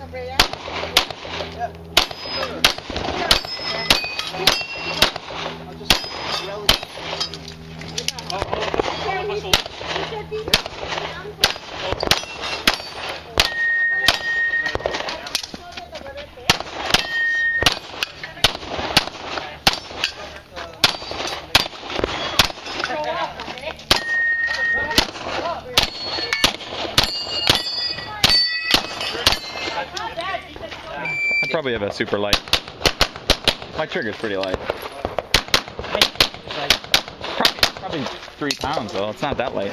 here. Probably have a super light. My trigger's pretty light. Probably, three pounds though. It's not that light.